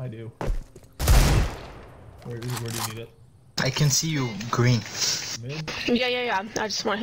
I do. Where, where do you need it? I can see you green. Mid? Yeah, yeah, yeah. I just want